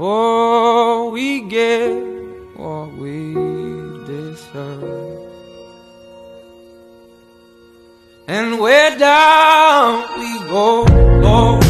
Oh, we get what we deserve. And where down we go.